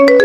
you.